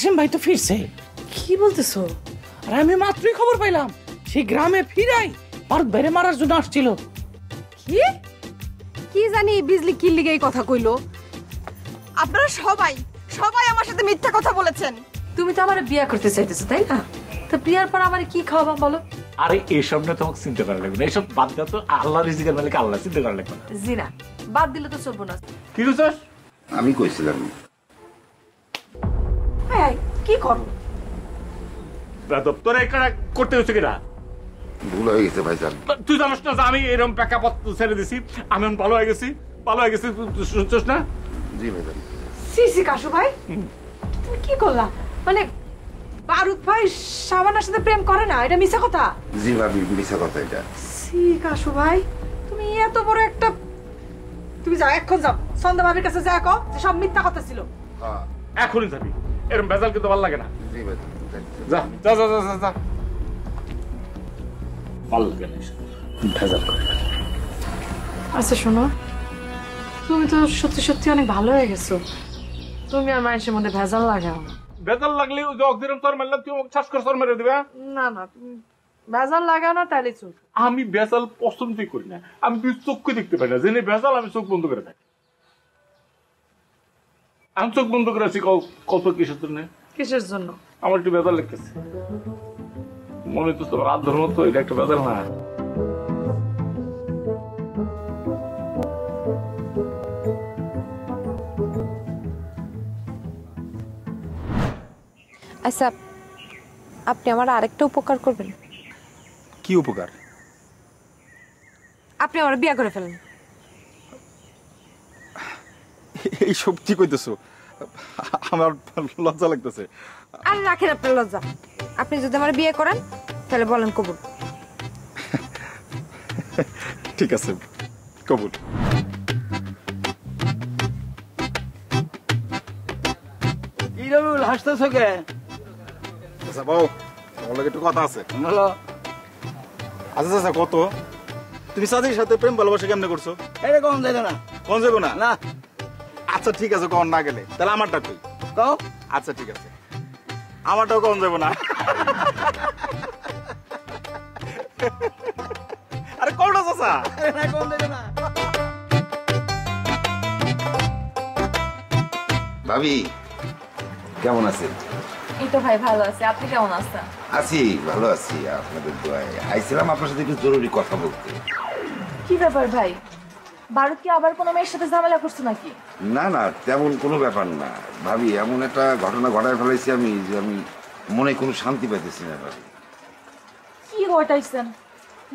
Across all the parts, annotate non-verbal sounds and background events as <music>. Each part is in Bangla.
হাসিম ভাই তো ফিরছে। কি বলতেছো? আর আমি মাত্রই খবর পাইলাম সেই গ্রামে ফিরাই ভারত বাইরে মারার জন্য আসছিল। কি? কি জানি বিজলি কি লিগে এই কথা কইলো? আপনারা সবাই সবাই আমার সাথে মিথ্যা কথা বলেছেন। তুমি তো আমার বিয়ে করতে চাইতেছো তাই না? তো বিয়ার পর আমার কি খাওয়াবা বলো? আরে এইসব নিয়ে তোমাকে চিন্তা করা লাগবে না। এইসব বাদ দেওয়া তো আল্লাহ রিজিকের মালিক আল্লাহ চিন্তা করা লাগবে না। জি না বাদ দিলে তো চলবো না। কি করছিস আমি কইছিলাম। কি করো? বেদব করতে হচ্ছে কিনা? ভুল হয়ে গেছে ভাইজান। তুই জানিস না যে আমি এরকম প্রেক্ষাপট ছেড়ে দিছি। আমি ভালো হয়ে গেছি। ভালো হয়ে গেছি তুই- তুই শুনছিস না? জি ভাইজান। সি সি কাশু ভাই তুমি কি করলা? মানে বারুদ ভাই সাবানার সাথে প্রেম করে না? এটা মিশা কথা? জি ভাবি মিশা কথা এটা। সি কাশু ভাই তুমি এত বড় একটা তুমি যাও এখন যাও। সন্ধ্যা ভাবির কাছে যা কো যে সব মিথ্যা কথা ছিল। হ্যাঁ। এখনই যাবি। এরকম ভেজাল কিন্তু ভালো লাগে না। যা যা যা যা যা ভালো লাগে না ভেজাল করে। আচ্ছা শোনো। তুমি তো সত্যি সত্যি অনেক ভালো হয়ে গেছো। তুমি আর মানুষের মধ্যে ভেজাল লাগাও ভেজাল লাগলে ওই যে অক্সিজেন তোর মারলাম আমাকে শ্বাস করে তোর মেরে দিবে হ্যাঁ? না না তুমি ভেজাল লাগাও না তাহলে চল আমি ভেজাল পছন্দই করি না। আমি তুই চোখকে দেখতে পাই না। জেনে ভেজাল আমি চোখ বন্ধ করে থাকি আমি চোখ বন্ধ করে আছি কল্প কিসের জন্য? কিসের জন্য? আমার একটু বেজাল লাগতেছে। মনে তো তোমার রাত ধর্ম তো এটা একটা বেজাল না। আচ্ছা আপনি আমার আরেকটা উপকার করবেন। কি উপকার? আপনি আমার বিয়ে করে ফেলেন। এইসব কি কইতেছো? আমার লজ্জা লাগতেছে। আর রাখেন আপনার লজ্জা। আপনি যদি আমার বিয়ে করেন তাহলে বলেন কবুল। ঠিক আছে কবুল। রবিউল হাসতেছ কে? আচ্ছা বাবু তোমার লগে একটু কথা আছে। বলো। আচ্ছা আচ্ছা কত? তুমি সাদির সাথে প্রেম ভালোবাসা কেমনে করছ? এটা কম যাবে না? কোন যাব না? না। আচ্ছা ঠিক আছে কখন না গেলে। তাহলে আমারটা কই? কও? আচ্ছা ঠিক আছে। আমারটাও কম যাব না। আরে কোনটা চাচা? ভাবি কেমন আছেন? এই তো ভাই ভালো আছে। আপনি কেমন আছেন? আছি ভালো আছি। আপনাদের দোয়ায়। আইছিলাম আপনার সাথে একটু জরুরি কথা বলতে। কি ব্যাপার ভাই? ভারত কি আবার কোনো মেয়ের সাথে ঝামেলা করছ নাকি? না না তেমন কোনো ব্যাপার না। ভাবি এমন একটা ঘটনা ঘটায় ফেলাইছি আমি যে আমি মনে কোনো শান্তি পাইতেছি না ভাবি। কি ঘটাইছেন?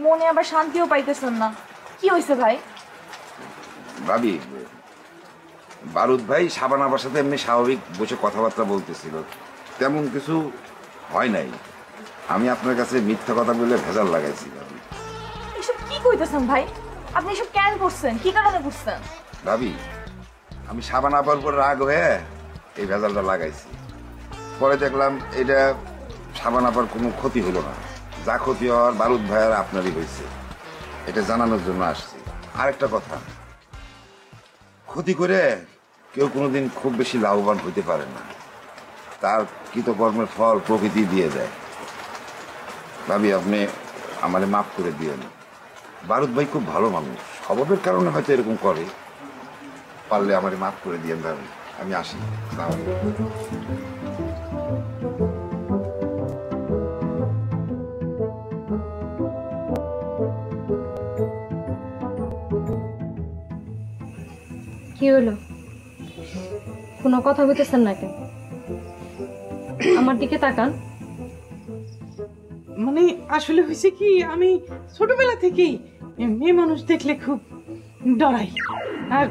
মনে আবার শান্তিও পাইতেছেন না। কি হয়েছে ভাই? ভাবি বারুদ ভাই সাবান আবার সাথে এমনি স্বাভাবিক বসে কথাবার্তা বলতেছিল। তেমন কিছু হয় নাই। আমি আপনার কাছে মিথ্যা কথা বলে ভেজাল লাগাইছি ভাবি। এসব কি কইতেছেন ভাই? আপনি এসব কেন করছেন? কি কারণে করছেন? ভাবি, আমি সাবান আপার উপর রাগ হয়ে এই ভেজালটা লাগাইছি। পরে দেখলাম এটা সাবান আপার কোনো ক্ষতি হলো না। যা ক্ষতি হওয়ার বারুদ ভাইয়ার আপনারই হয়েছে। এটা জানানোর জন্য আসছি। আরেকটা কথা, ক্ষতি করে কেউ কোনোদিন খুব বেশি লাভবান হইতে পারে না। তার কৃতকর্মের ফল প্রকৃতি দিয়ে দেয়। ভাবি, আপনি আমারে মাফ করে দিয়েন। বারুদ ভাই খুব ভালো মানুষ। স্বভাবের কারণে হয়তো এরকম করে। পারলে আমারে মাফ করে দিয়েন ভাবি আমি আসি। কি হলো? কোনো কথা বলতেছেন না কেন আমার দিকে তাকান। মানে আসলে হয়েছে কি আমি ছোটবেলা থেকেই মেয়ে মানুষ দেখলে খুব ডরাই। আর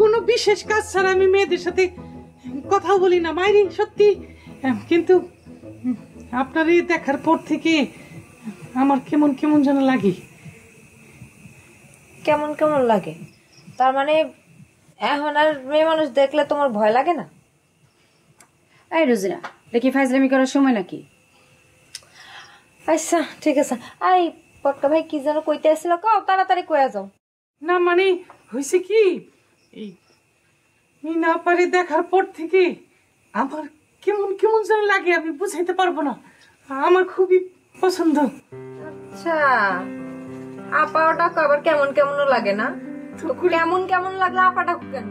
কোনো বিশেষ কাজ ছাড়া আমি মেয়েদের সাথে কথা বলি না মাইরি সত্যি। কিন্তু আপনার এই দেখার পর থেকে আমার কেমন কেমন যেন লাগে। কেমন কেমন লাগে? তার মানে এখন আর মেয়ে মানুষ দেখলে তোমার ভয় লাগে না? এই রোজিনা দেখি ফাইজলামি করার সময় নাকি? আচ্ছা ঠিক আছে। আই পটকা ভাই কি যেন কইতে আসছিল কাও তাড়াতাড়ি কইয়া যাও। না মানে হয়েছে কি? এই মিনা পারি দেখার পর থেকে আমার কেমন কেমন যেন লাগে আমি বুঝাইতে পারব না। আমার খুবই পছন্দ। আচ্ছা আপাটা আবার কেমন কেমনও লাগে না। কেমন কেমন লাগলে আপাটা কেন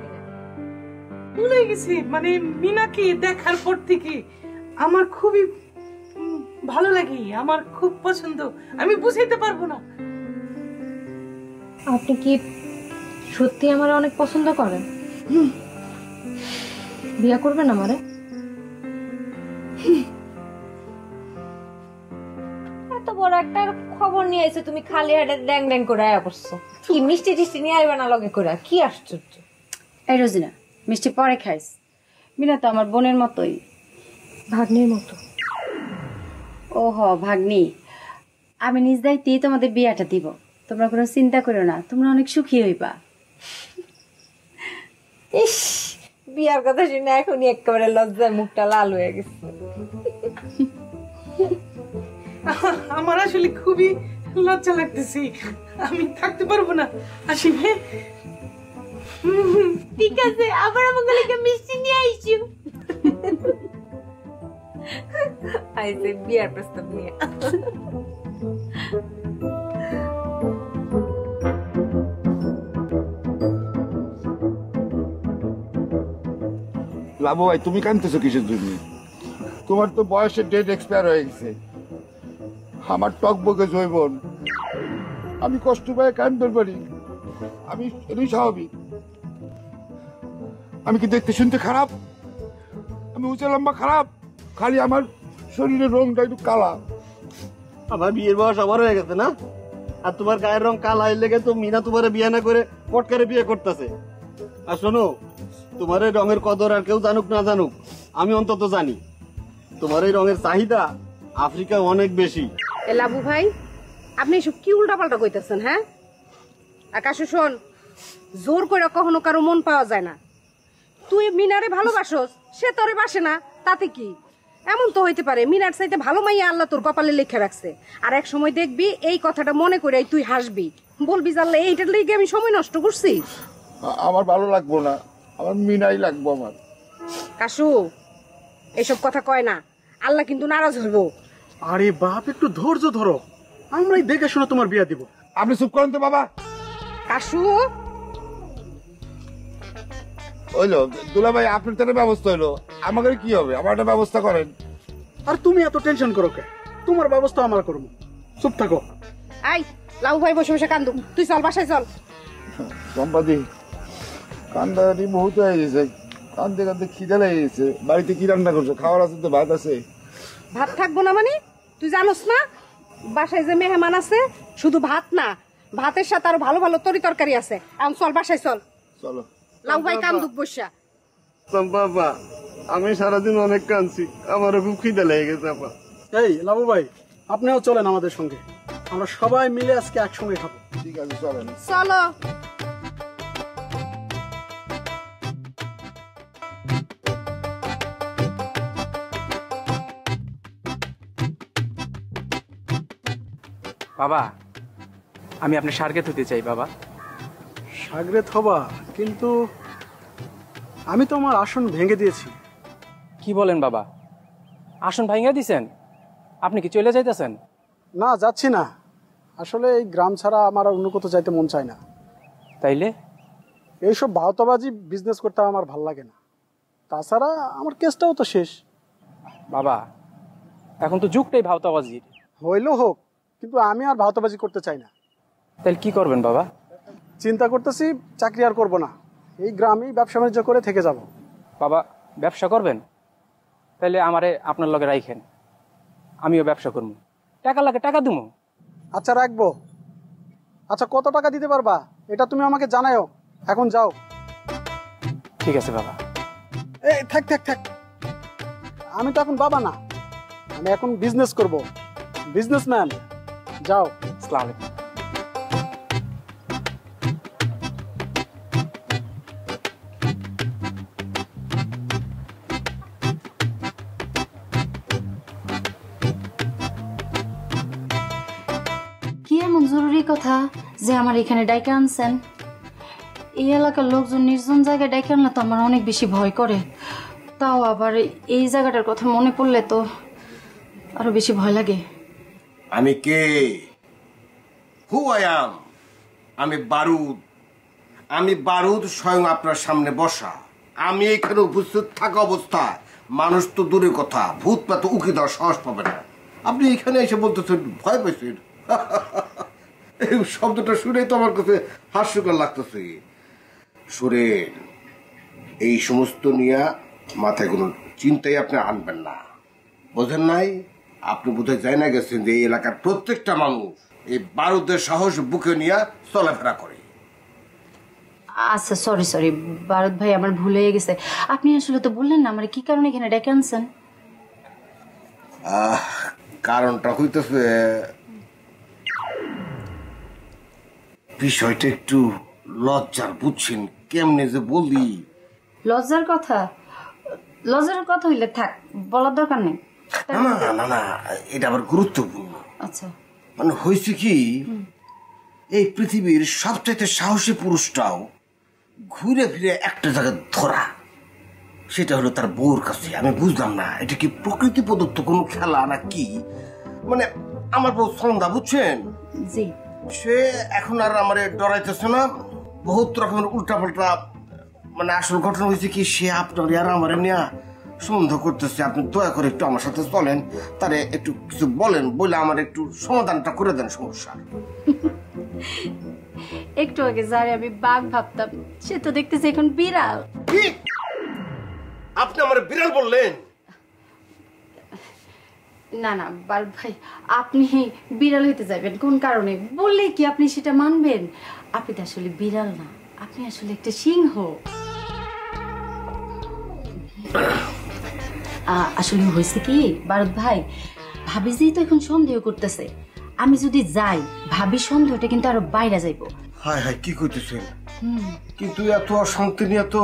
ভুলে গেছি মানে মিনাকে দেখার পর থেকে আমার খুবই ভালো লাগে আমার খুব পছন্দ। আমি বুঝাইতে পারব না। আপনি কি সত্যি আমার অনেক পছন্দ করেন? বিয়া করবেন আমারে? এত বড় একটা খবর নিয়ে এসে তুমি খালি হাতে ড্যাং ড্যাং করে আয়া পড়ছো। কি মিষ্টি টিষ্টি নিয়ে আইবে না লগে করে কি আশ্চর্য। এই রোজিনা মিষ্টি পরে খাইস। মিনা তো আমার বোনের মতোই। ভাগ্নির মতো। ও হ ভাগ্নি। আমি নিজ দায়িত্বেই তোমাদের বিয়াটা দিব। তোমরা কোনো চিন্তা করো না তোমরা অনেক সুখী হইবা। ইস বিয়ার কথা শুনে এখনই একেবারে লজ্জায় মুখটা লাল হয়ে গেছে। আমার আসলে খুবই লজ্জা লাগতেছে। আমি থাকতে পারব না আসি হ্যাঁ ঠিক আছে আবার আমাকে লেগে মিষ্টি নিয়ে আইছো আইসে বিয়ার প্রস্তাব নিয়ে লাবু ভাই তুমি কানতেছো কিসের জন্য তোমার তো বয়সের ডেট এক্সপায়ার হয়ে গেছে আমার টক বকে জৈবন আমি কষ্ট পায় কান্দর পারি আমি এটাই স্বাভাবিক আমি কি দেখতে শুনতে খারাপ আমি উঁচা লম্বা খারাপ খালি আমার শরীরের রংটা একটু কালা। আমার বিয়ের বয়স আবার হয়ে গেছে না? আর তোমার গায়ের রং কাল আইলে লেগে তো মিনা তোমার বিয়ে না করে পটকারে বিয়ে করতেছে। আর শোনো তোমার এই রঙের কদর আর কেউ জানুক না জানুক আমি অন্তত জানি তোমার এই রঙের চাহিদা আফ্রিকায় অনেক বেশি। এ লাবু ভাই আপনি এসব কি উল্টাপাল্টা কইতেছেন হ্যাঁ? আকাশে শোন জোর করে কখনো কারও মন পাওয়া যায় না। তুই মিনারে ভালোবাসোস সে তোরে বাসে না তাতে কি? এমন তো হইতে পারে মিনার চাইতে ভালো মাইয়া আল্লাহ তোর কপালে লিখে রাখছে। আর এক সময় দেখবি এই কথাটা মনে করে তুই হাসবি। বলবি জানলে এইটার লেগে আমি সময় নষ্ট করছি। আমার ভালো লাগবো না আমার মিনাই লাগবো আমার। কাশু এসব কথা কয় না আল্লাহ কিন্তু নারাজ হইব। আরে বাপ একটু ধৈর্য ধরো। আমরাই দেখে শুনে তোমার বিয়া দিব। আপনি চুপ করেন তো বাবা। কাশু হইল দুলা ভাই আপনার তো একটা ব্যবস্থা হইল। আমাকে কি হবে? আমার একটা ব্যবস্থা করেন। আর তুমি এত টেনশন করো কে তোমার ব্যবস্থা আমার করব। চুপ থাকো। আই লাবু ভাই বসে বসে কান্দু। তুই চল বাসায় চল। সম্পাদি কান্দারি বহুত হয়ে গেছে। কান্দতে কান্দতে খিদে লেগে গেছে। বাড়িতে কি রান্না করছ? খাওয়ার আছে তো ভাত আছে? ভাত থাকব না মানে? তুই জানোস না? বাসায় যে মেহমান আছে শুধু ভাত না ভাতের সাথে আরও ভালো ভালো তরি তরকারি আছে। এখন চল বাসায় চল। চলো। লাউ ভাই কাম দুঃখ বসা। বাবা আমি সারাদিন অনেক কাঁদছি। আমারও খুব খিদে লেগে গেছে আপা এই লাবু ভাই আপনিও চলেন আমাদের সঙ্গে। আমরা সবাই মিলে আজকে একসঙ্গে খাব। ঠিক আছে চলেন। চলো। বাবা আমি আপনার সারকে হতে চাই বাবা। সাগরেত হবা কিন্তু আমি তো আমার আসন ভেঙে দিয়েছি। কি বলেন বাবা? আসন ভাঙিয়ে দিছেন? আপনি কি চলে যাইতেছেন? না যাচ্ছি না। আসলে এই গ্রাম ছাড়া আমার আর অন্য কোথাও যাইতে মন চায় না। তাইলে? এইসব ভাওতাবাজি বিজনেস করতে আমার ভালো লাগে না। তাছাড়া আমার কেসটাও তো শেষ। বাবা এখন তো যুগটাই ভাওতাবাজির হইলেও হোক কিন্তু আমি আর ভাওতাবাজি করতে চাই না। তাহলে কি করবেন বাবা? চিন্তা করতেছি চাকরি আর করব না। এই গ্রামেই ব্যবসা বাণিজ্য করে থেকে যাব। বাবা ব্যবসা করবেন? তাহলে আমারে আপনার লগে রাইখেন। আমিও ব্যবসা করব টাকা লাগে টাকা দিমু। আচ্ছা রাখব। আচ্ছা কত টাকা দিতে পারবা? এটা তুমি আমাকে জানাও এখন যাও। ঠিক আছে বাবা। এই থাক থাক থাক। আমি তো এখন বাবা না। আমি এখন বিজনেস করব। বিজনেসম্যান যাও। আসসালামু আলাইকুম। যে আমার এখানে ডাইকে আনছেন। এই এলাকার লোকজন নির্জন জায়গায় ডাইকে আনলে তো আমার অনেক বেশি ভয় করে। তাও আবার এই জায়গাটার কথা মনে পড়লে তো আরও বেশি ভয় লাগে। আমি কে? হু আই অ্যাম আমি বারুদ। আমি বারুদ স্বয়ং আপনার সামনে বসা। আমি এখানে উপস্থিত থাকা অবস্থায়। মানুষ তো দূরের কথা। ভূত পাত উকি দেওয়ার সাহস পাবে না। আপনি এখানে এসে বলতেছেন, ভয় পাইছেন। <laughs> এই শব্দটা শুনেই তো আমার কাছে হাস্যকর লাগতেছে। সুরেন এই সমস্ত নিয়ে মাথায় কোনো চিন্তাই আপনি আনবেন না। বোঝেন নাই? আপনি বোধহয় যাই না গেছেন যে এই এলাকার প্রত্যেকটা মানুষ এই বারুদের সাহস বুকে নিয়ে চলাফেরা করে। আচ্ছা সরি সরি ভারত ভাই আমার ভুল হয়ে গেছে। আপনি আসলে তো বললেন না আমার কি কারণে এখানে ডেকে আনছেন? আহ, কারণটা হইতেছে বিষয়টা একটু লজ্জার বুঝছেন? কেমনে যে বলি? লজ্জার কথা? লজ্জার কথা হইলে থাক বলার দরকার নেই। না না না না এটা আবার গুরুত্বপূর্ণ। আচ্ছা। মানে হয়েছে কি এই পৃথিবীর সবচাইতে সাহসী পুরুষটাও ঘুরে ফিরে একটা জায়গায় ধরা। সেটা হলো তার বউর কাছে। আমি বুঝলাম না এটা কি প্রকৃতি প্রদত্ত কোনো খেলা না কি মানে আমার বউ সন্ধ্যা বুঝছেন? জি। সে এখন আর আমার ডরাইতেছে না। বহুত রকমের উল্টাপাল্টা মানে আসল ঘটনা হয়েছে কি সে আপনার আর আমার নিয়ে সন্দেহ করতেছে। আপনি দয়া করে একটু আমার সাথে চলেন তারে একটু কিছু বলেন বলে আমার একটু সমাধানটা করে দেন সমস্যা। একটু আগে যারে আমি বাঘ ভাবতাম সে তো দেখতেছি এখন বিড়াল। আপনি আমার বিড়াল বললেন? না না বাল ভাই আপনি বিড়াল হইতে যাবেন। কোন কারণে? বললে কি আপনি সেটা মানবেন? আপনি তো আসলে বিড়াল না আপনি আসলে একটা সিংহ। আসলে হয়েছে কি ভারত ভাই ভাবি যেই তো এখন সন্দেহ করতেছে আমি যদি যাই ভাবি সন্দেহটা কিন্তু আরও বাইরে যাইব। হায় হায় কি কইতেছেন? কিন্তু এত অশান্তি নিয়ে তো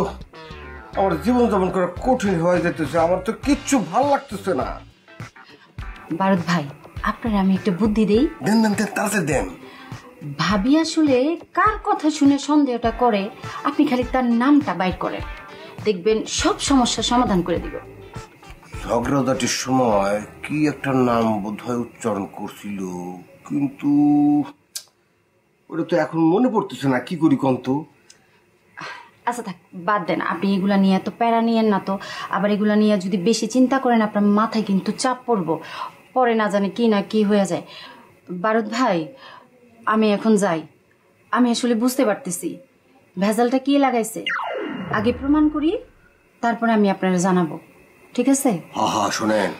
আমার জীবন যাপন করা কঠিন হয়ে যেতেছে আমার তো কিচ্ছু ভালো লাগতেছে না। ভারত ভাই আপনার আমি একটা বুদ্ধি দেই। দেন দেন তাড়াতাড়ি দেন। ভাবি আসলে কার কথা শুনে সন্দেহটা করে আপনি খালি তার নামটা বাইর করেন। দেখবেন সব সমস্যার সমাধান করে দিব। ঝগড়াঝাটির সময় কি একটা নাম বোধহয় উচ্চারণ করছিল কিন্তু ওটা তো এখন মনে পড়তেছে না। কি করি কন্ত আচ্ছা থাক বাদ দেন। আপনি এগুলা নিয়ে এত প্যারা নিয়েন না তো। আবার এগুলা নিয়ে যদি বেশি চিন্তা করেন আপনার মাথায় কিন্তু চাপ পড়ব। পরে না জানে কি না কি হয়ে যায়। ভারত ভাই আমি এখন যাই। আমি আসলে বুঝতে পারতেছি। ভেজালটা কি লাগাইছে? আগে প্রমাণ করি তারপরে আমি আপনারা জানাব। ঠিক আছে? হা হা শোনেন।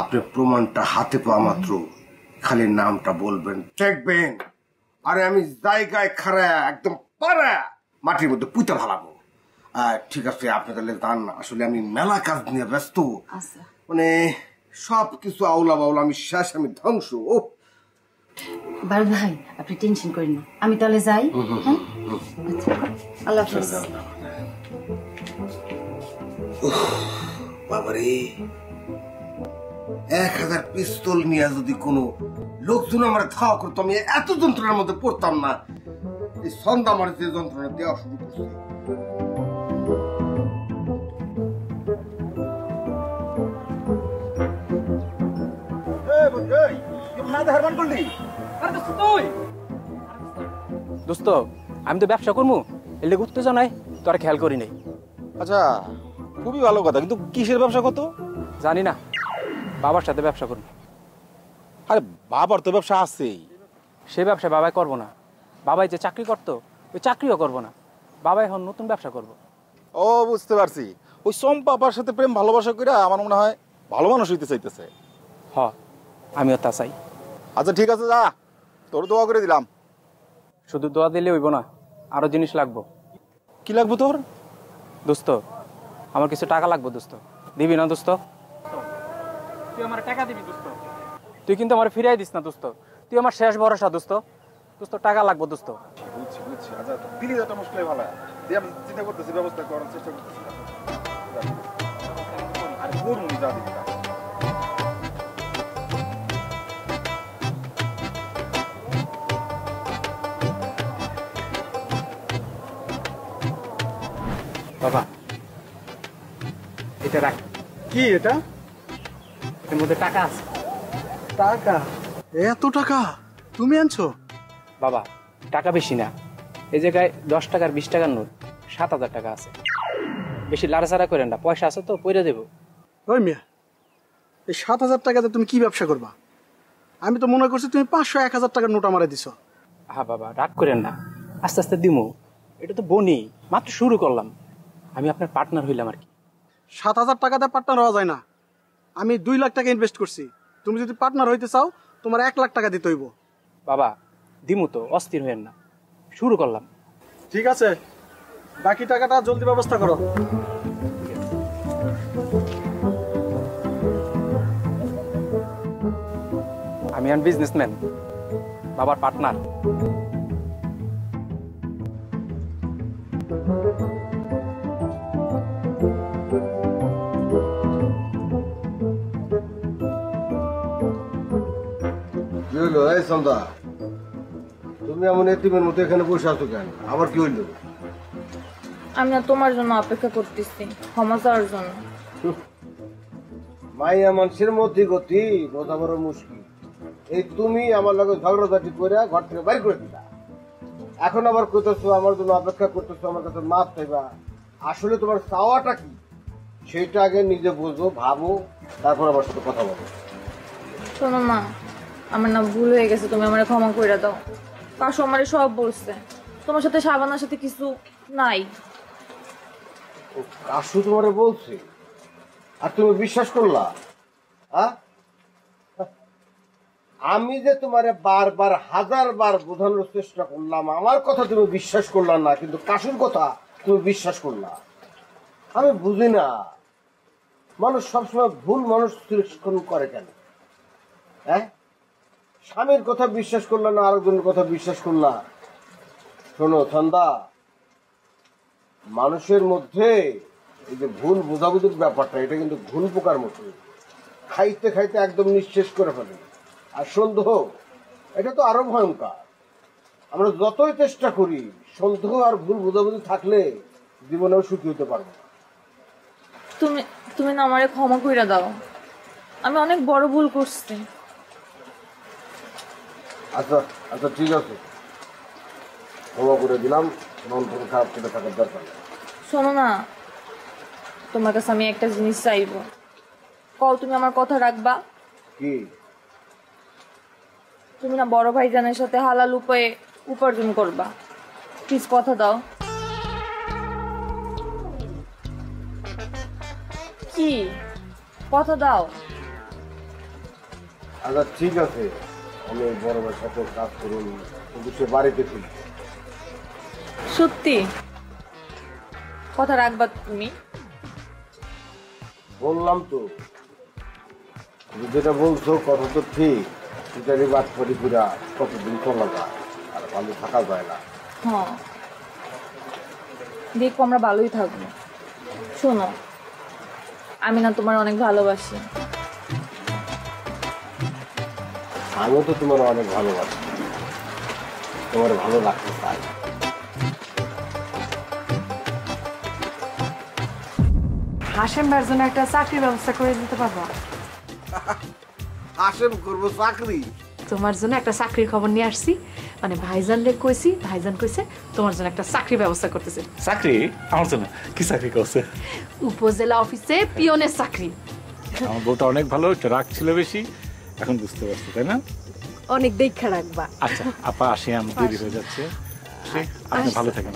আপনি প্রমাণটা হাতে পাওয়া মাত্র। খালি নামটা বলবেন। দেখবেন। আরে আমি জায়গায় খাড়া একদম পাড়া মাটির মধ্যে পুঁতে ভালাবো ঠিক আছে আপনি তাহলে দান আসলে আমি মেলা কাজ নিয়ে ব্যস্ত। আচ্ছা। মানে সব কিছু আউলা বাউলা আমি শেষ আমি ধ্বংস। ও ভারত ভাই আপনি টেনশন করেন না। আমি তাহলে যাই হ্যাঁ? আচ্ছা আল্লাহ হাফেজ। বাবারে। এক হাজার পিস্তল নিয়ে যদি কোনো লোকজন আমার ধাওয়া করতো আমি এত যন্ত্রণার মধ্যে পড়তাম না। এই সন্ধ্যা আমার যে যন্ত্রণা দেওয়া শুরু করছে। দোস্ত আমি তো ব্যবসা করব এলে ঘুরতে জানাই তোর খেয়াল করি নাই। আচ্ছা খুবই ভালো কথা কিন্তু কিসের ব্যবসা কত জানি না বাবার সাথে ব্যবসা করব আরে বাবার তো ব্যবসা আছেই। সে ব্যবসা বাবাই করব না। বাবাই যে চাকরি করতো ওই চাকরিও করব না। বাবা এখন নতুন ব্যবসা করব। ও বুঝতে পারছি। ওই সম্পাপার সাথে প্রেম ভালোবাসা করে আমার মনে হয় ভালো মানুষ হইতে চাইতেছে। হ। আমিও তা চাই। আচ্ছা ঠিক আছে যা। তোর দোয়া করে দিলাম। শুধু দোয়া দিলে হইব না আরও জিনিস লাগবো। কি লাগবো তোর? দোস্ত আমার কিছু টাকা লাগবে দোস্ত। দিবি না দোস্ত? তুই আমার টাকা দিবি দোস্ত। তুই কিন্তু আমার ফিরাই দিস না দোস্ত। তুই আমার শেষ ভরসা দোস্ত। দোস্ত টাকা লাগবে দোস্ত। বুঝছি বুঝছি আচ্ছা দিলি একটা মুশকিল ভালো দিয়ে আমি চিন্তা করতেছি ব্যবস্থা করার চেষ্টা করতেছি। আরে করুন যা দিবি বাবা। এটা রাখ। কি এটা? এর মধ্যে টাকা আছে। টাকা? এত টাকা? তুমি আনছো? বাবা টাকা বেশি না। এই জায়গায় দশ টাকার বিশ টাকার নোট সাত হাজার টাকা আছে। বেশি লাড়াচাড়া করেন না পয়সা আছে তো পয়রা দেবো। ওই মিয়া এই সাত হাজার টাকাতে তুমি কি ব্যবসা করবা? আমি তো মনে করছি তুমি পাঁচশো এক হাজার টাকার নোট আমারে দিছো। হ্যাঁ বাবা রাগ করেন না। আস্তে আস্তে দিমু। এটা তো বনি মাত্র শুরু করলাম। আমি আপনার পার্টনার হইলাম আর কি। সাত হাজার টাকাতে পার্টনার হওয়া যায় না। আমি দুই লাখ টাকা ইনভেস্ট করছি। তুমি যদি পার্টনার হইতে চাও তোমার এক লাখ টাকা দিতে হইব। বাবা দিমু তো অস্থির হইেন না। শুরু করলাম। ঠিক আছে। বাকি টাকাটা জলদি ব্যবস্থা করো। আমি বিজনেসম্যান বাবার পার্টনার সন্ধ্যা। তুমি এমন এতিমের মতো এখানে বসে আছো কেন? আবার কি হইল? আমি না তোমার জন্য অপেক্ষা করতেছি ক্ষমা চাওয়ার জন্য। মাইয়া মানুষের মধ্যে গতি বোঝা বড় মুশকিল। এই তুমি আমার লগে ঝগড়াঝাটি করে ঘর থেকে বাইর করে দিলা। এখন আবার কইতেছো আমার জন্য অপেক্ষা করতেছো আমার কাছে মাপ চাইবা। আসলে তোমার চাওয়াটা কি? সেইটা আগে নিজে বুঝো ভাবো তারপর আমার সাথে কথা বলো। শোনো মা আমার না ভুল হয়ে গেছে, তুমি আমার ক্ষমা করে দাও। কাশু আমারে সব বলছে। তোমার সাথে সাবানার সাথে কিছু নাই। কাশু তোমারে বলছে? আর তুমি বিশ্বাস করলা? হ্যাঁ আমি যে তোমারে বারবার হাজার বার বোঝানোর চেষ্টা করলাম, আমার কথা তুমি বিশ্বাস করলাম না, কিন্তু কাশুর কথা তুমি বিশ্বাস করলা। আমি বুঝি না, মানুষ সবসময় ভুল মানুষ তিরস্করণ করে কেন? হ্যাঁ? স্বামীর কথা বিশ্বাস করলা না আরেকজনের কথা বিশ্বাস করলা? শোনো ছন্দা মানুষের মধ্যে এই যে ভুল বোঝাবুঝির ব্যাপারটা, এটা কিন্তু ভুল পোকার মতো। খাইতে খাইতে একদম নিঃশেষ করে ফেলে। আর সন্দেহ, এটা তো আরও ভয়ঙ্কর। আমরা যতই চেষ্টা করি, সন্দেহ আর ভুল বোঝাবুঝি থাকলে জীবনেও সুখী হতে পারব তুমি তুমি না আমারে ক্ষমা করে দাও। আমি অনেক বড় ভুল করছি। আচ্ছা আচ্ছা ঠিক আছে। ক্ষমা করে দিলাম মন খারাপ কেটে থাকার দরকার নেই। শোনো না তোমার কাছে আমি একটা জিনিস চাইব। কও তুমি আমার কথা রাখবা? কি? তুমি না বড় ভাইজানের সাথে হালাল উপায়ে উপার্জন করবা। প্লিজ কথা দাও। কি? কথা দাও। আচ্ছা ঠিক আছে। আমি বড় কাজ করুন কিন্তু সে বাড়িতে ফিরবে সত্যি? কথা রাখবা তুমি। বললাম তো তুমি যেটা বলছো কথা তো ঠিক সেটারই বাদ ফরি ফিরা কতদিন চলা যায় আর ভালো থাকা যায় না। হ্যাঁ। দেখো আমরা ভালোই থাকব। শোনো আমি না তোমার অনেক ভালোবাসি। আমিও তো তোমার অনেক ভালোবাসি। তোমার ভালো লাগতে চাই হাসেম ভাইয়ের জন্য একটা চাকরির ব্যবস্থা করে দিতে পারব? হাসেম করব চাকরি? তোমার জন্য একটা চাকরির খবর নিয়ে আসছি। মানে ভাইজান রে কইছি ভাইজান কইছে তোমার জন্য একটা চাকরির ব্যবস্থা করতেছে। চাকরি? আমার জন্য? কি চাকরি করছে? উপজেলা অফিসে পিয়নের চাকরি। আমার বউটা অনেক ভালো রাগ ছিল বেশি। এখন বুঝতে পারছি তাই না? অনেক দেখা রাখবা। আচ্ছা আপা আসি আমি দেরি হয়ে যাচ্ছে। আপনি ভালো থাকেন।